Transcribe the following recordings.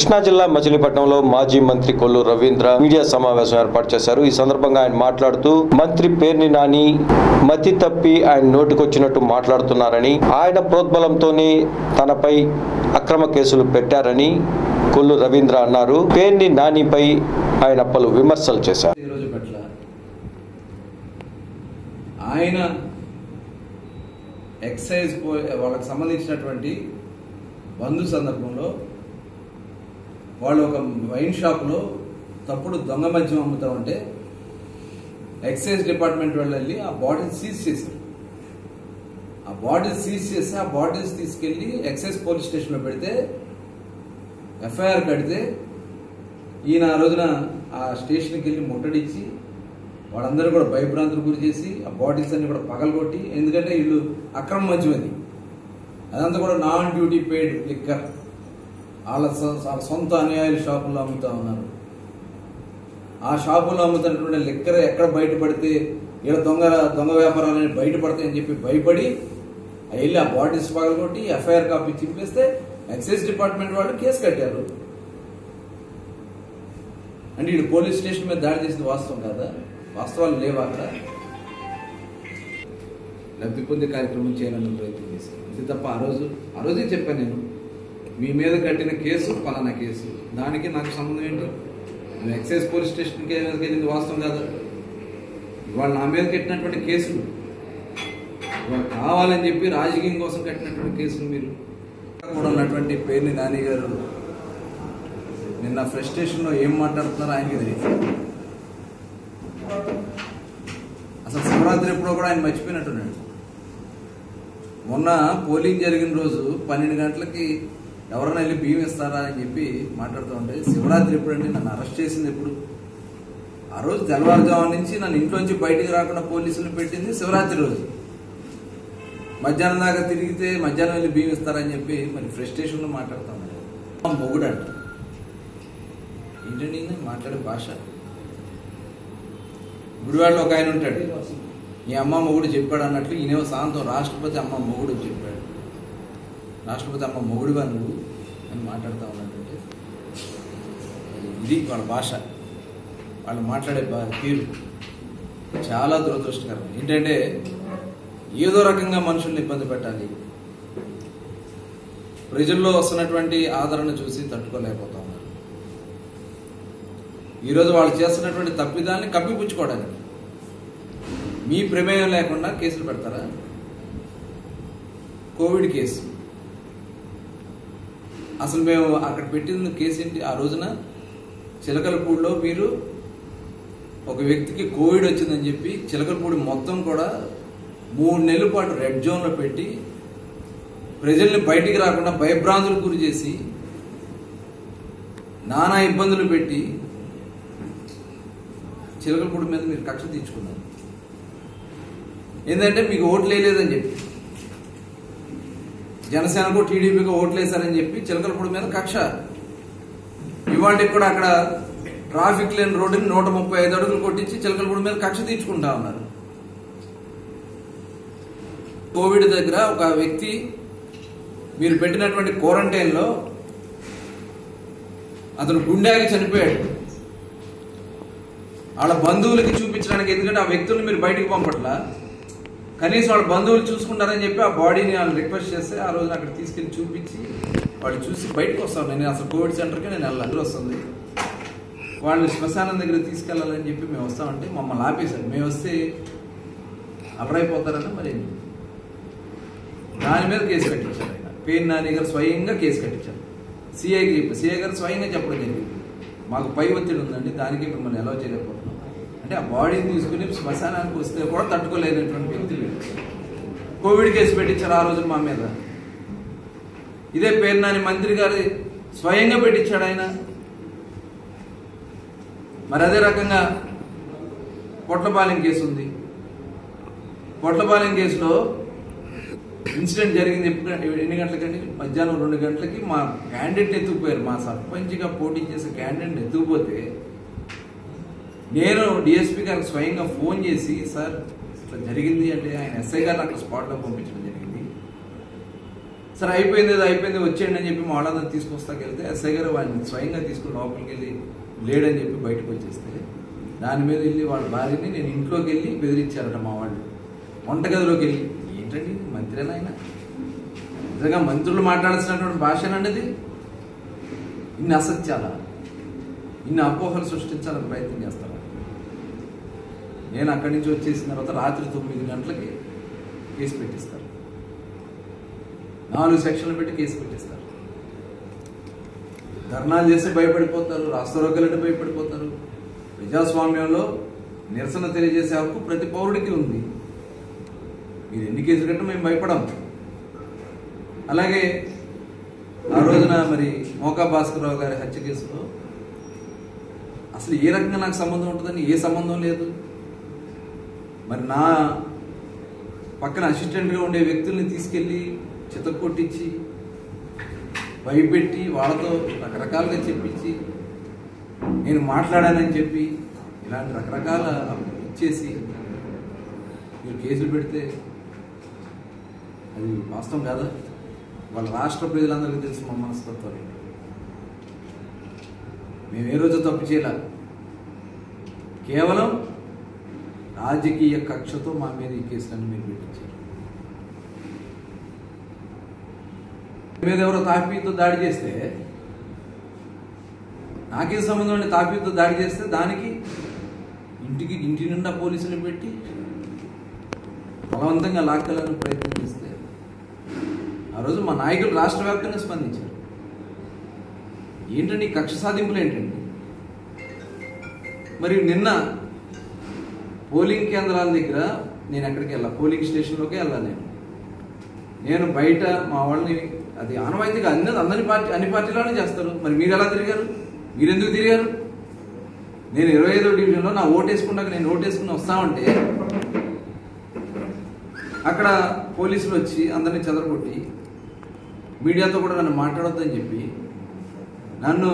కృష్ణా జిల్లా మచిలీపట్నంలో మాజీ మంత్రి కొల్లు రవీంద్ర మీడియా సమావేశం ఏర్పాటు చేశారు. ఈ సందర్భంగా ఆయన మాట్లాడుతూ మంత్రి పేర్ని నాని మతి తప్పి ఆయన నోటికొచ్చినట్టు మాట్లాడుతున్నారని ఆయన ప్రోద్బలంతోనే తనపై అక్రమ కేసులు పెట్టారని కొల్లు రవీంద్ర అన్నారు. పేర్ని నానిపై ఆయన పలు విమర్శలు చేశారు. ఆయన ఎక్సైజ్ వాళ్ళకి సంబంధించినటువంటి బంధు సందర్భంలో వాళ్ళు ఒక వైన్ షాప్లో తప్పుడు దొంగ మద్యం అమ్ముతా ఉంటే ఎక్సైజ్ డిపార్ట్మెంట్ వాళ్ళు వెళ్ళి ఆ బాటిల్ సీజ్ చేశారు. ఆ బాటిల్ సీజ్ చేసి ఆ బాటిల్స్ తీసుకెళ్ళి ఎక్సైజ్ పోలీస్ స్టేషన్లో పెడితే ఎఫ్ఐఆర్ కడితే ఈయన ఆ రోజున ఆ స్టేషన్కి వెళ్ళి ముట్టడిచ్చి వాళ్ళందరూ కూడా భయభ్రాంతులు గురి చేసి ఆ బాటిల్స్ అన్ని కూడా పగలగొట్టి ఎందుకంటే వీళ్ళు అక్రమ మద్యం అది. అదంతా కూడా నాన్ డ్యూటీ పెయిడ్ లిక్కర్. వాళ్ళ వాళ్ళ సొంత అన్యాయాల షాపుల్లో అమ్ముతా ఉన్నారు. ఆ షాపుల్లో అమ్ముతున్నటువంటి లిక్కర్ ఎక్కడ బయటపడితే ఈడ దొంగ దొంగ వ్యాపారాలని బయటపడతాయని చెప్పి భయపడి వెళ్ళి ఆ బాటిల్స్ పగలగొట్టి ఎఫ్ఐఆర్ కాపీ చింపేస్తే ఎక్సైజ్ డిపార్ట్మెంట్ వాళ్ళు కేసు కట్టారు. అంటే ఇటు పోలీస్ స్టేషన్ మీద దాడి చేసింది వాస్తవం కాదా? వాస్తవాలు లేవా అక్కడ? లబ్ధి పొందే కార్యక్రమం చేయాలని ప్రయత్నం చేశాను అంతే తప్ప ఆ రోజు ఆ రోజే చెప్పాను నేను. మీ మీద కట్టిన కేసు పలానా కేసు. దానికి నాకు సంబంధం ఏంటి? నువ్వు ఎక్సైజ్ పోలీస్ స్టేషన్కి మీదకి వెళ్ళింది వాస్తవం కాదు. వాళ్ళు నా మీద కట్టినటువంటి కేసులు. వాళ్ళు కావాలని చెప్పి రాజకీయం కోసం కట్టినటువంటి కేసులు మీరు. కూడా ఉన్నటువంటి పేర్ని నాని గారు నిన్న ఫ్రస్ట్రేషన్లో ఏం మాట్లాడుతున్నారో ఆయనకి తెలియదు. అసలు శివరాత్రి ఎప్పుడో కూడా ఆయన మర్చిపోయినట్టున్నాడు. మొన్న పోలింగ్ జరిగిన రోజు పన్నెండు గంటలకి ఎవరైనా వెళ్ళి బియ్యం ఇస్తారా అని చెప్పి మాట్లాడుతూ ఉంటే శివరాత్రి ఎప్పుడండి? నన్ను అరెస్ట్ చేసింది ఎప్పుడు? ఆ రోజు తెల్లవారుజాము నుంచి నన్ను ఇంట్లోంచి బయటికి రాకుండా పోలీసులు పెట్టింది శివరాత్రి రోజు. మధ్యాహ్నం దాకా తిరిగితే మధ్యాహ్నం వెళ్ళి బియ్యం ఇస్తారని చెప్పి మరి ఫ్రస్ట్రేషన్లో మాట్లాడుతూ ఉన్నాడు మొగుడు అంట. ఏంటండి మాట్లాడే భాష? గుడివాడలో ఒక ఆయన ఉంటాడు. ఈ అమ్మ మొగుడు చెప్పాడు అన్నట్లు ఈయనేమో సాయంత్రం రాష్ట్రపతి అమ్మ మొగుడు చెప్పాడు. రాష్ట్రపతి అమ్మ మొగుడుగా నువ్వు అని మాట్లాడుతూ ఉన్నట్టుంటే ఇది వాళ్ళ భాష. వాళ్ళు మాట్లాడే తీరు చాలా దురదృష్టకరం. ఏంటంటే ఏదో రకంగా మనుషుల్ని ఇబ్బంది పెట్టాలి. ప్రజల్లో వస్తున్నటువంటి ఆదరణ చూసి తట్టుకోలేకపోతా ఉన్నారు. ఈరోజు వాళ్ళు చేస్తున్నటువంటి తప్పిదాన్ని కప్పిపుచ్చుకోవడానికి మీ ప్రమేయం లేకుండా కేసులు పెడతారా? Covid case. అసలు మేము అక్కడ పెట్టిన కేసు ఏంటి? ఆ రోజున చిలకలపూడిలో మీరు ఒక వ్యక్తికి కోవిడ్ వచ్చిందని చెప్పి చిలకలపూడి మొత్తం కూడా మూడు నెలల పాటు రెడ్ జోన్లో పెట్టి ప్రజల్ని బయటికి రాకుండా భయభ్రాంతులకు గురి చేసి నానా ఇబ్బందులు పెట్టి చిలకలపూడి మీద మీరు కక్ష తీర్చుకున్నారు. ఏంటంటే మీకు ఓట్లు వేయలేదని చెప్పి. జనసేనకు టీడీపీకి ఓట్లేశారని చెప్పి చిలకలపూడి మీద కక్ష. ఇవాటికి కూడా అక్కడ ట్రాఫిక్ లేని రోడ్డుని నూట ముప్పై ఐదు అడుగులు కొట్టించి చిలకలపూడి మీద కక్ష తీర్చుకుంటా ఉన్నారు. కోవిడ్ దగ్గర ఒక వ్యక్తి మీరు పెట్టినటువంటి క్వారంటైన్లో అతను గుండెకి చనిపోయాడు. వాళ్ళ బంధువులకి చూపించడానికి ఎందుకంటే ఆ వ్యక్తులను మీరు బయటికి పంపట్లా? కనీసం వాళ్ళ బంధువులు చూసుకుంటారని చెప్పి ఆ బాడీని వాళ్ళు రిక్వెస్ట్ చేస్తే ఆ రోజున అక్కడ తీసుకెళ్ళి చూపించి వాళ్ళు చూసి బయటకు వస్తాను. నేను అసలు కోవిడ్ సెంటర్కి నేను వెళ్ళాలి. వస్తుంది. వాళ్ళు శ్మశానం దగ్గర తీసుకెళ్ళాలని చెప్పి మేము వస్తామంటే మమ్మల్ని ఆపేశారు. మేము వస్తే అపరైపోతారని మరి దాని మీద కేసు కట్టించారు ఆయన. పేరు నాని గారు స్వయంగా కేసు కట్టించారు. సిఐకి చెప్పి సిఐ గారు స్వయంగా చెప్పడం జరిగింది. మాకు పై ఒత్తిడి ఉందండి. దానికి మిమ్మల్ని ఎలా చేయలేకపోతుంది అంటే ఆ బాడీని తీసుకుని శ్మశానానికి వస్తే కూడా తట్టుకోలేనటువంటి వ్యక్తులు కోవిడ్ కేసు పెట్టించారు ఆ రోజు మా మీద. ఇదే పేరు నాని మంత్రి గారి స్వయంగా పెట్టించాడు ఆయన. మరి అదే రకంగా పొట్లపాలెం కేసు ఉంది పొట్లపాలెం కేసులో ఇన్సిడెంట్ జరిగింది ఎప్పుడు ఎన్ని గంటలకండి? మధ్యాహ్నం రెండు గంటలకి మా క్యాండిడేట్ ఎత్తుకుపోయారు. మా సర్పంచ్గా పోటీ చేసే క్యాండిడేట్ ఎత్తుకుపోతే నేను డిఎస్పీ గారికి స్వయంగా ఫోన్ చేసి సార్ ఇట్లా జరిగింది అంటే ఆయన ఎస్ఐ గారు అక్కడ స్పాట్లో పంపించడం జరిగింది. సార్ అయిపోయింది అది అయిపోయింది వచ్చేయండి అని చెప్పి మా వాళ్ళందరూ తీసుకొస్తాకి వెళ్తే ఎస్ఐ గారు వాడిని స్వయంగా తీసుకుని లోపలికి వెళ్ళి లేడని చెప్పి బయటకు వచ్చేస్తే దాని మీద వెళ్ళి వాళ్ళ భార్యని నేను ఇంట్లోకి వెళ్ళి బెదిరించారట మా వాళ్ళు. వంటగదిలోకి వెళ్ళి ఏంటండి మంత్రేనా ఆయన? నిజంగా మంత్రులు మాట్లాడాల్సినటువంటి భాషనండి ఇది ఇన్ని అసత్యాల? ఇన్ని అపోహలు సృష్టించాలని ప్రయత్నం చేస్తారు? నేను అక్కడి నుంచి వచ్చేసిన తర్వాత రాత్రి తొమ్మిది గంటలకి కేసు పెట్టిస్తారు. నాలుగు సెక్షన్లు పెట్టి కేసు పెట్టిస్తారు. ధర్నాలు చేస్తే భయపడిపోతారు రాష్ట్రరోగ్యాలంటే భయపడిపోతారు. ప్రజాస్వామ్యంలో నిరసన తెలియజేసే హక్కు ప్రతి పౌరుడికి ఉంది. మీరు ఎన్ని కేసులు కంటే మేము భయపడం. అలాగే ఆ రోజున మరి మోకా భాస్కరరావు గారి హత్య కేసులో అసలు ఏ రకంగా నాకు సంబంధం ఉంటుందని ఏ సంబంధం లేదు. మరి నా పక్కన అసిస్టెంట్గా ఉండే వ్యక్తుల్ని తీసుకెళ్ళి చితక్కొట్టించి భయపెట్టి వాళ్ళతో రకరకాలుగా చెప్పించి నేను మాట్లాడానని చెప్పి ఇలాంటి రకరకాల ఇచ్చేసి మీరు కేసులు పెడితే అది వాస్తవం కాదా? వాళ్ళ రాష్ట్ర ప్రజలందరికీ తెలుసు మా మనస్తత్వం మేము ఏ రోజు తప్పు చేయలే? కేవలం రాజకీయ కక్షతో మా మీద ఈ కేసులన్నీ మీరు పెట్టించారు. మీద ఎవరో తాపీతో దాడి చేస్తే నాకేం సంబంధం అండి తాపీతో దాడి చేస్తే దానికి ఇంటికి ఇంటి నిండా పోలీసులు పెట్టి బలవంతంగా లాక్కెళ్ళని ప్రయత్నం చేస్తే ఆ రోజు మా నాయకులు రాష్ట్ర వ్యాప్తంగా స్పందించారు. ఏంటండి ఈ కక్ష సాధింపులు ఏంటండి? మరి నిన్న పోలింగ్ కేంద్రాల దగ్గర నేను ఎక్కడికి వెళ్ళా పోలింగ్ స్టేషన్లోకి వెళ్ళా నేను. నేను బయట మా వాళ్ళని అది ఆనవాయితీగా అన్ని అందరి పార్టీ అన్ని పార్టీలోనే చేస్తారు. మరి మీరు ఎలా తిరిగారు? మీరు ఎందుకు తిరిగారు? నేను ఇరవై ఐదో డివిజన్లో నా ఓటు వేసుకున్నాక నేను ఓటు వేసుకుని వస్తామంటే అక్కడ పోలీసులు వచ్చి అందరినీ చెదరగొట్టి మీడియాతో కూడా నన్ను మాట్లాడొద్దని చెప్పి నన్ను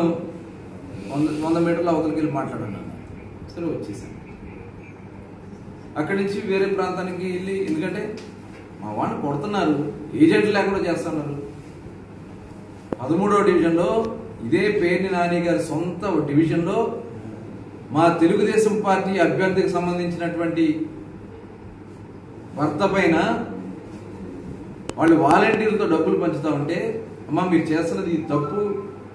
వంద వంద మీటర్ల అవతలకి వెళ్ళి మాట్లాడాను. సరే వచ్చేసాను. అక్కడి నుంచి వేరే ప్రాంతానికి వెళ్ళి ఎందుకంటే మా వాడిని కొడుతున్నారు. ఏజెంట్లు లేకుండా చేస్తున్నారు. పదమూడవ డివిజన్లో ఇదే పేర్ని నాని గారి సొంత డివిజన్లో మా తెలుగుదేశం పార్టీ అభ్యర్థికి సంబంధించినటువంటి భర్త పైన వాళ్ళు వాలంటీర్లతో డబ్బులు పంచుతా ఉంటే అమ్మ మీరు చేస్తున్నది ఈ తప్పు.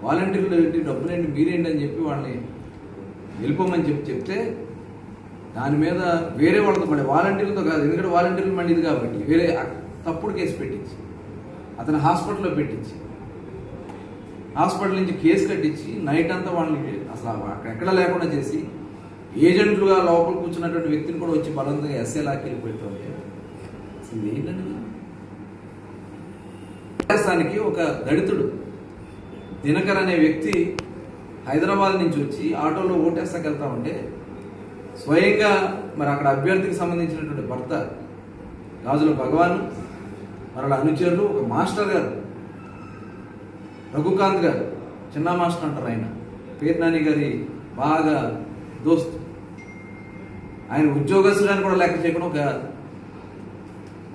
వాలంటీర్లు ఏంటి? డబ్బులు ఏంటి మీరేంటి? అని చెప్పి వాళ్ళని వెళ్ళిపోమని చెప్పి చెప్తే దాని మీద వేరే వాళ్ళతో మళ్ళీ వాలంటీర్లతో కాదు ఎందుకంటే వాలంటీర్లు మళ్ళీ ఇది కాబట్టి. వేరే తప్పుడు కేసు పెట్టించి అతను హాస్పిటల్లో పెట్టించి హాస్పిటల్ నుంచి కేసు కట్టించి నైట్ అంతా వాళ్ళని అసలు అక్కడ ఎక్కడ లేకుండా చేసి ఏజెంట్లుగా లోపల కూర్చున్నటువంటి వ్యక్తిని కూడా వచ్చి బలవంతంగా ఎస్ఏ లాక్కి వెళ్ళిపోతుంది అసలు ఇది ఏంటండి రాజస్థానికి ఒక దళితుడు దినకర్ అనే వ్యక్తి హైదరాబాద్ నుంచి వచ్చి ఆటోలో ఓటేస్తాకెళ్తా ఉంటే స్వయంగా మరి అక్కడ అభ్యర్థికి సంబంధించినటువంటి భర్త గాజుల భగవాన్ మరి అనుచరులు ఒక మాస్టర్ గారు రఘుకాంత్ గారు చిన్న మాస్టర్ అంటారు ఆయన. పేర్నాని గారి బాగా దోస్త్. ఆయన ఉద్యోగస్తులను కూడా లెక్క చేయకుండా ఒక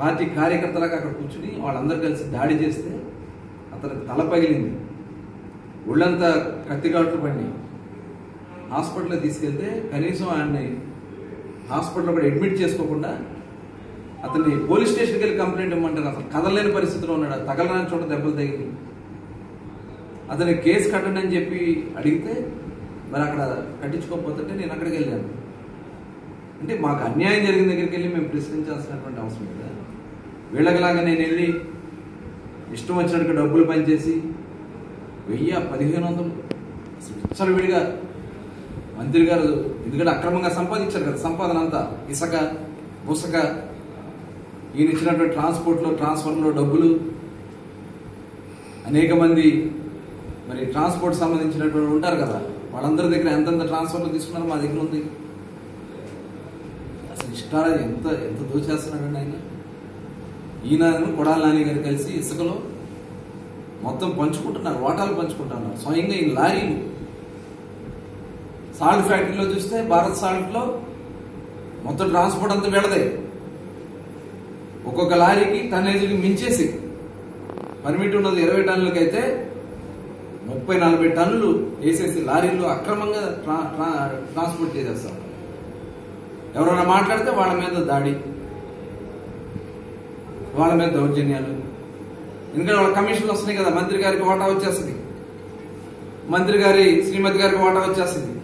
పార్టీ కార్యకర్తలకు అక్కడ కూర్చుని వాళ్ళందరూ కలిసి దాడి చేస్తే అతనికి తల పగిలింది. ఒళ్ళంతా కత్తిగాట్లు పడినాయి. హాస్పిటల్లో తీసుకెళ్తే కనీసం ఆయన్ని హాస్పిటల్లో కూడా అడ్మిట్ చేసుకోకుండా అతన్ని పోలీస్ స్టేషన్కి వెళ్ళి కంప్లైంట్ ఇవ్వమంటారు. అసలు కదలలేని పరిస్థితిలో ఉన్నాడు. తగలరాని చోట దెబ్బలు తగిలి అతని కేసు కట్టండి అని చెప్పి అడిగితే మరి అక్కడ కట్టించుకోకపోతుంటే నేను అక్కడికి వెళ్ళాను. అంటే మాకు అన్యాయం జరిగిన దగ్గరికి వెళ్ళి మేము ప్రశ్నించాల్సినటువంటి అవసరం లేదా? వీళ్ళకిలాగా నేను వెళ్ళి ఇష్టం వచ్చినట్టుగా డబ్బులు పనిచేసి వెయ్యి పదిహేను వందలు. అసలు విచ్చలవిడిగా విడిగా మంత్రి గారు ఎందుకంటే అక్రమంగా సంపాదించారు కదా సంపాదన అంతా. ఇసక బుసక ఈయన ఇచ్చినటువంటి ట్రాన్స్పోర్ట్లో ట్రాన్స్ఫర్లో డబ్బులు. అనేక మంది మరి ట్రాన్స్పోర్ట్ సంబంధించినటువంటి ఉంటారు కదా వాళ్ళందరి దగ్గర ఎంతెంత ట్రాన్స్ఫర్లు తీసుకున్నారో మా దగ్గర ఉంది. అసలు ఇష్టాలు ఎంత ఎంత దోచేస్తున్నాడండి ఆయన. ఈయనను కొడాలి నాని గారు కలిసి ఇసుకలో మొత్తం పంచుకుంటున్నారు వాటాలు పంచుకుంటున్నారు. స్వయంగా ఈ లారీలు సాల్ట్ ఫ్యాక్టరీలో చూస్తే భారత్ సాల్ట్లో మొత్తం ట్రాన్స్పోర్ట్ అంతా వెళ్ళదే. ఒక్కొక్క లారీకి టన్నేజీకి మించేసి పర్మిట్ ఉన్నది ఇరవై టన్నులకి అయితే ముప్పై నలభై టన్నులు వేసేసి లారీల్లో అక్రమంగా ట్రా ట్రా- ట్రాన్స్పోర్ట్ చేసేస్తారు ఎవరైనా మాట్లాడితే వాళ్ళ మీద దాడి వాళ్ళ మీద దౌర్జన్యాలు. ఎందుకంటే వాళ్ళ కమిషన్లు వస్తున్నాయి కదా మంత్రి గారికి వాటా వచ్చేస్తుంది. మంత్రి గారి శ్రీమతి గారికి వాటా వచ్చేస్తుంది.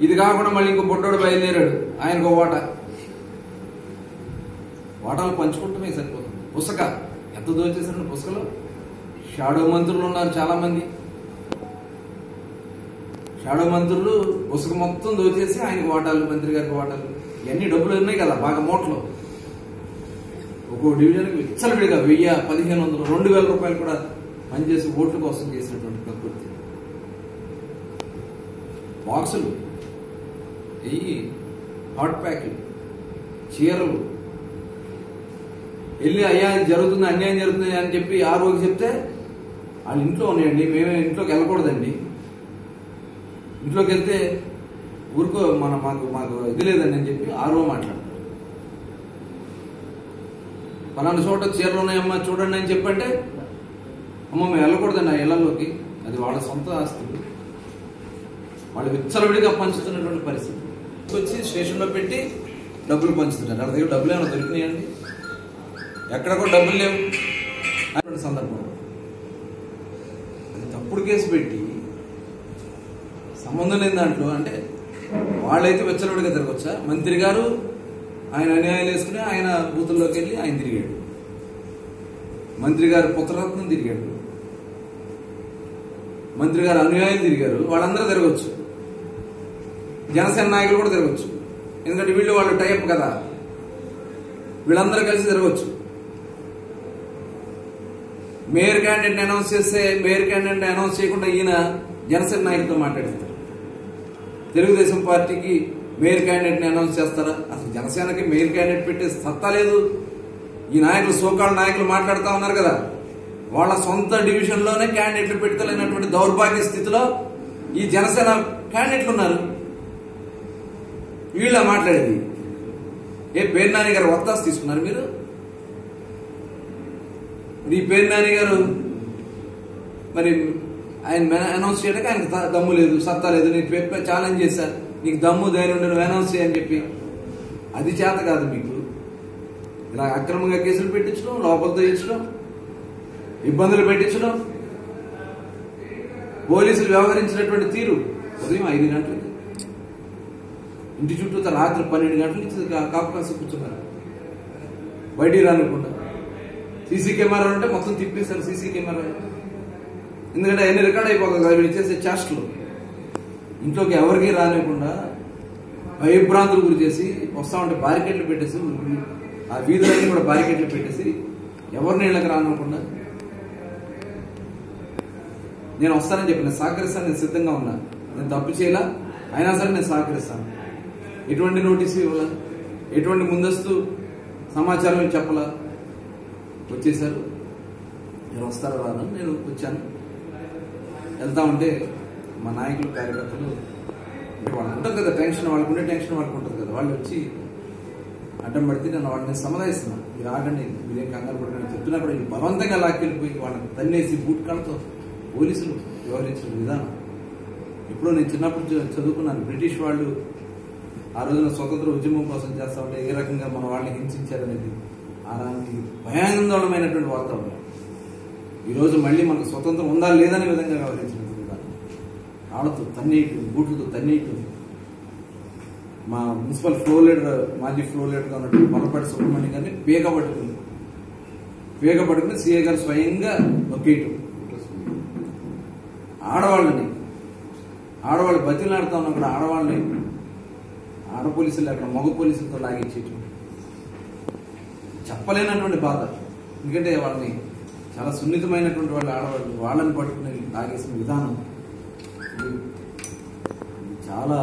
ఇది కాకుండా మళ్ళీ ఇంకో బొడ్డోడు బయలుదేరాడు. ఆయనకు ఓట వాటా. వాటాలు పంచుకుంటమే సరిపోతుంది. పుస్తక. ఎంత దోచేశారండి పుస్తకలో? షాడో మంత్రులు ఉన్నారు చాలా మంది షాడో మంత్రులు పుస్తకం మొత్తం దోచేసి ఆయనకు వాటాలు మంత్రి గారికి వాటాలు. ఇవన్నీ డబ్బులు ఉన్నాయి కదా బాగా మూటలు. ఒక్కో డివిజన్కి విచ్చలవిడిగా వెయ్యి పదిహేను వందలు రెండు వేల రూపాయలు కూడా పనిచేసి ఓట్ల కోసం చేసినటువంటి ప్రకృతి. బాక్సులు. వెయ్యి హాట్ ప్యాకెట్ చీరలు. వెళ్ళి అయ్యా జరుగుతుంది అన్యాయం జరుగుతుంది అని చెప్పి ఆ రోజు చెప్తే వాళ్ళు ఇంట్లో ఉన్నాయండి మేమే ఇంట్లోకి వెళ్ళకూడదండి. ఇంట్లోకి వెళ్తే ఊరుకో మన మాకు మాకు ఇది లేదండి అని చెప్పి ఆ రోజు మాట్లాడతారు పలానా చోట చీరలు ఉన్నాయమ్మా చూడండి అని చెప్పంటే అమ్మ మేము వెళ్ళకూడదండి ఆ ఇళ్ళలోకి. అది వాళ్ళ సొంత ఆస్తులు వాళ్ళు విచ్చలవిడిగా పంచుతున్నటువంటి పరిస్థితి. తీసుకొచ్చి స్టేషన్లో పెట్టి డబ్బులు పంచుతున్నారు. వాళ్ళ దగ్గర డబ్బులు ఏమైనా దొరికినాయండి? ఎక్కడ కూడా డబ్బులు లేవు. అటువంటి సందర్భం. అది తప్పుడు కేసు పెట్టి సంబంధం లేని దాంట్లో అంటే వాళ్ళైతే వెచ్చలవిడిగా తిరగొచ్చా? మంత్రి గారు ఆయన అన్యాయాలు వేసుకుని ఆయన బూతుల్లోకి వెళ్ళి ఆయన తిరిగాడు. మంత్రి గారు పుత్రరత్నం తిరిగాడు. మంత్రి గారు అనుయాయులు తిరిగారు. వాళ్ళందరూ తిరగచ్చు. జనసేన నాయకులు కూడా తిరగచ్చు. ఎందుకంటే వీళ్ళు వాళ్ళు టైప్ కదా. వీళ్ళందరూ కలిసి తిరగచ్చు. మేయర్ క్యాండిడేట్ అనౌన్స్ చేస్తే మేయర్ క్యాండిడేట్ అనౌన్స్ చేయకుండా ఈయన జనసేన నాయకులతో మాట్లాడతారు తెలుగుదేశం పార్టీకి మేయర్ క్యాండిడేట్ని అనౌన్స్ చేస్తారా? అసలు జనసేనకి మేయర్ క్యాండిడేట్ పెట్టే సత్తా లేదు. ఈ నాయకులు సోకాళ్ళ నాయకులు మాట్లాడుతూ ఉన్నారు కదా. వాళ్ళ సొంత డివిజన్లోనే క్యాండిడేట్లు పెట్టుకోలేనటువంటి దౌర్భాగ్య స్థితిలో ఈ జనసేన క్యాండిడేట్లు ఉన్నారు. వీళ్ళ మాట్లాడేది? ఏ పేరు నాన్నగారు గారు వత్తాసు తీసుకున్నారు మీరు? నీ ఈ పేరు నాన్నగారు గారు మరి ఆయన అనౌన్స్ చేయడానికి ఆయనకు దమ్ము లేదు సత్తా లేదు. నీకు చెప్పా ఛాలెంజ్ చేశా. నీకు దమ్ము ధైర్యం ఉండను అనౌన్స్ చేయని చెప్పి. అది చేత కాదు మీకు. ఇలా అక్రమంగా కేసులు పెట్టించడం లోపలతో ఇచ్చడం ఇబ్బందులు పెట్టించడం పోలీసులు వ్యవహరించినటువంటి తీరు ఉదయం ఐదు గంటలకి. ఇంటి చుట్టూ రాత్రి పన్నెండు గంటల నుంచి కాపు కాసి కూర్చున్నారు. బయటికి రానుకుంటా సీసీ కెమెరా ఉంటే మొత్తం తిప్పేశారు సీసీ కెమెరా. ఎందుకంటే అన్ని రికార్డ్ అయిపోతుంది కదా వీళ్ళు చేసే చేష్టలు. ఇంట్లోకి ఎవరికి రానివ్వకుండా భయభ్రాంతులు గురి చేసి వస్తా ఉంటే బారికెట్లు పెట్టేసి ఆ వీధులన్నీ కూడా బారికెట్లు పెట్టేసి ఎవరిని ఇళ్ళకి రానివ్వకుండా నేను వస్తానని చెప్పి నేను సహకరిస్తాను నేను సిద్ధంగా ఉన్నా. నేను తప్పు చేయలా అయినా సరే నేను సహకరిస్తాను. ఎటువంటి నోటీసు ఇవ్వాలా? ఎటువంటి ముందస్తు సమాచారం చెప్పాలా? వచ్చేసారు. నేను వస్తారా రాను నేను వచ్చాను. వెళ్తా ఉంటే మా నాయకులు కార్యకర్తలు అంటే వాళ్ళకు కదా టెన్షన్ వాళ్ళకు ఉండే టెన్షన్ వాళ్ళకు ఉంటుంది కదా. వాళ్ళు వచ్చి అడ్డం పడితే నేను వాళ్ళని సమాధాయిస్తున్నాను మీరు ఆగండి మీరేం కంగారు పడకండి చెప్తున్నప్పుడు వీళ్ళు బలవంతంగా లాక్కెళ్ళిపోయి వాళ్ళని తన్నేసి బూట్ కాళ్ళతో పోలీసులు వ్యవహరించిన విధానం. ఇప్పుడు నేను చిన్నప్పుడు చదువుకున్నాను. బ్రిటిష్ వాళ్ళు ఆ రోజున స్వతంత్ర ఉద్యమం కోసం చేస్తా ఉంటే ఏ రకంగా మన వాళ్ళని హింసించారనేది అలాంటి భయాందోళనమైనటువంటి వాతావరణం. ఈరోజు మళ్ళీ మనకు స్వతంత్రం ఉందా లేదనే విధంగా వ్యవహరించినటువంటి విధానం ఆడతో తన్నేయటం బూట్లతో తన్నేయటం. మా మున్సిపల్ ఫ్లోర్ లీడర్ మాజీ ఫ్లోర్ లీడర్గా ఉన్నటువంటి పొలపాటి సుబ్రహ్మణ్యం గారిని పేగ పట్టుకుని పేగ పట్టుకుని సీఏ గారు స్వయంగా నొక్కేయటం. ఆడవాళ్ళని ఆడవాళ్ళు బతిలాడుతా ఉన్నా కూడా ఆడవాళ్ళని ఆడ పోలీసులు అక్కడ మగ పోలీసులతో లాగించేటువంటి చెప్పలేనటువంటి బాధ. ఎందుకంటే వాళ్ళని చాలా సున్నితమైనటువంటి వాళ్ళు ఆడవాళ్ళు వాళ్ళని పట్టుకుని లాగేసిన విధానం చాలా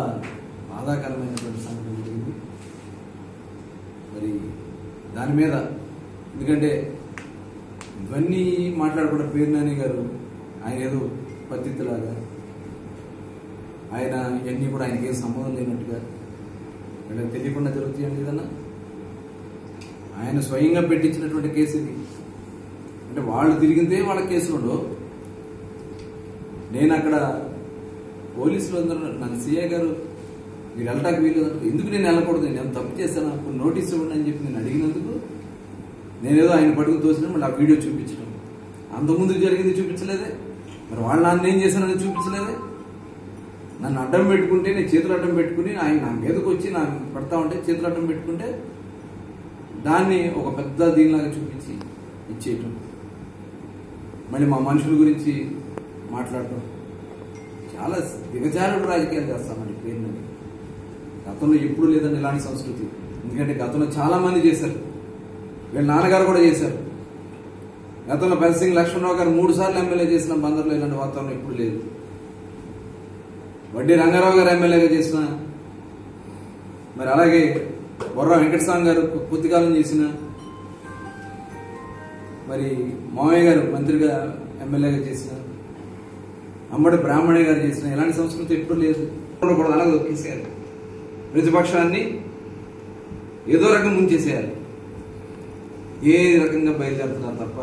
బాధాకరమైనటువంటి సంఘటన జరిగింది. మరి దాని మీద ఎందుకంటే ఇవన్నీ మాట్లాడకుండా పేరు నాని గారు ఆయన ఏదో పద్ధతిలాగా ఆయన ఇవన్నీ కూడా ఆయనకేం సంబంధం లేనట్టుగా వీళ్ళకి తెలియకుండా జరుగుతాయండి ఏదన్నా? ఆయన స్వయంగా పెట్టించినటువంటి కేసు ఇది. అంటే వాళ్ళు తిరిగిందే వాళ్ళ కేసులో ఉండవు నేను అక్కడ పోలీసులు అందరూ నన్ను సీఏ గారు మీరు వెళ్ళటానికి వీలు ఎందుకు నేను వెళ్ళకూడదు? నేను తప్పు చేశాను? నాకు నోటీస్ ఇవ్వండి అని చెప్పి నేను అడిగినందుకు నేనేదో ఆయన పట్టుకుని తోసిన మళ్ళీ ఆ వీడియో చూపించడం. అంతకుముందు జరిగింది చూపించలేదే. మరి వాళ్ళు నాన్న ఏం చేశానని చూపించలేదే? నన్ను అడ్డం పెట్టుకుంటే నేను చేతులు అడ్డం పెట్టుకుని ఆయన నా మీదకి వచ్చి నాకు పడతా ఉంటే చేతులు అడ్డం పెట్టుకుంటే దాన్ని ఒక పెద్ద దీనిలాగా చూపించి ఇచ్చేయటం. మళ్ళీ మా మనుషుల గురించి మాట్లాడటం. చాలా దిగజారుడు రాజకీయాలు చేస్తామండి పేరుని గతంలో ఎప్పుడు లేదండి ఇలాంటి సంస్కృతి. ఎందుకంటే గతంలో చాలా మంది చేశారు. వీళ్ళ నాన్నగారు కూడా చేశారు. గతంలో బెల్సింగ్ లక్ష్మణరావు గారు మూడు సార్లు ఎమ్మెల్యే చేసిన బందర్లో ఇలాంటి వాతావరణం ఎప్పుడు లేదు. వడ్డీ రంగారావు గారు ఎమ్మెల్యేగా చేసిన మరి అలాగే బొర్ర వెంకటస్వామి గారు పూర్తికాలం చేసిన మరి మామయ్య గారు మంత్రిగా ఎమ్మెల్యేగా చేసిన అమ్మడి బ్రాహ్మణి గారు చేసిన ఇలాంటి సంస్కృతి ఎప్పుడు లేదు. కూడా అలాగే దొక్కేసేయాలి ప్రతిపక్షాన్ని ఏదో రకం ముంచేసేయాలి. ఏ రకంగా బయలుదేరుతున్నారు తప్ప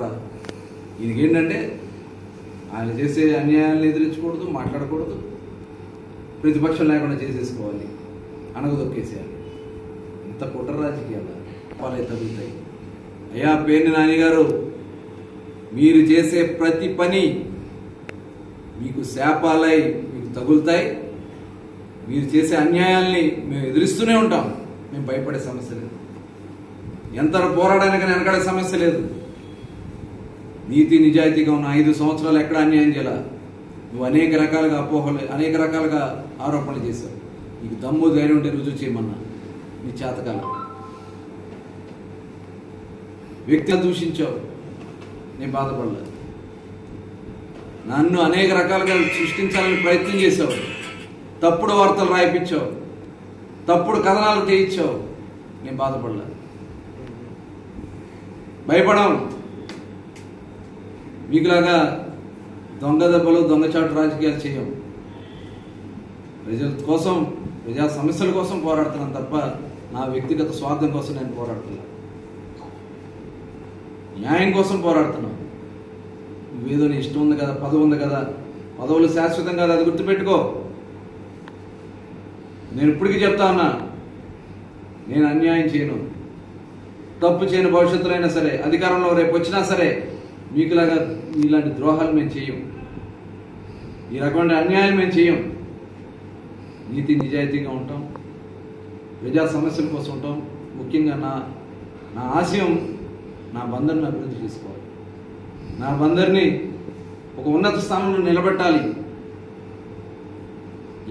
ఈయనకి ఏంటంటే ఆయన చేసే అన్యాయాలను ఎదిరించకూడదు మాట్లాడకూడదు. ప్రతిపక్షం లేకుండా చేసేసుకోవాలి. అనగదొక్కేసేయాలి ఇంత కుట్ర రాజకీయాలు పాలై తగులుతాయి. అయ్యా పేర్ని నానిగారు మీరు చేసే ప్రతి పని మీకు శాపాలై మీకు తగులుతాయి. మీరు చేసే అన్యాయాల్ని మేము ఎదురిస్తూనే ఉంటాం. మేము భయపడే సమస్య లేదు. ఎంత పోరాడడానికి వెనకడే సమస్య లేదు. నీతి నిజాయితీగా ఉన్న ఐదు సంవత్సరాలు ఎక్కడ అన్యాయం చేయాలి? నువ్వు అనేక రకాలుగా అపోహలు అనేక రకాలుగా ఆరోపణలు చేశావు. నీకు దమ్ము ధైర్యం ఉంటే రుజువు చేయమన్నా నీ చేతకాల వ్యక్తిగా దూషించావు. నేను బాధపడలేదు. నన్ను అనేక రకాలుగా సృష్టించాలని ప్రయత్నం చేశావు. తప్పుడు వార్తలు రాయిపించావు. తప్పుడు కథనాలు చేయించావు నేను బాధపడలేదు. భయపడం మీకులాగా దొంగ దెబ్బలు దొంగచాటు రాజకీయాలు చేయం. ప్రజల కోసం ప్రజా సమస్యల కోసం పోరాడుతున్నాను తప్ప నా వ్యక్తిగత స్వార్థం కోసం నేను పోరాడుతున్నా. న్యాయం కోసం పోరాడుతున్నాను నువ్వేదో నీ ఇష్టం ఉంది కదా పదవి ఉంది కదా పదవులు శాశ్వతం కాదు అది గుర్తుపెట్టుకో. నేను ఇప్పటికీ చెప్తా ఉన్నా నేను అన్యాయం చేయను. తప్పు చేయని భవిష్యత్తులో అయినా సరే అధికారంలో రేపు వచ్చినా సరే మీకులాగా ఇలాంటి ద్రోహాలు మేము చేయం. ఈ రకమైన అన్యాయం మేము చేయం. నీతి నిజాయితీగా ఉంటాం. ప్రజా సమస్యల కోసం ఉంటాం. ముఖ్యంగా నా నా ఆశయం నా బందరిని అభివృద్ధి చేసుకోవాలి. నా బందరిని ఒక ఉన్నత స్థానంలో నిలబెట్టాలి.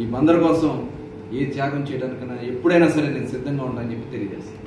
ఈ బందర్ కోసం ఏ త్యాగం చేయడానికైనా ఎప్పుడైనా సరే నేను సిద్ధంగా ఉంటానని చెప్పి తెలియజేస్తాను.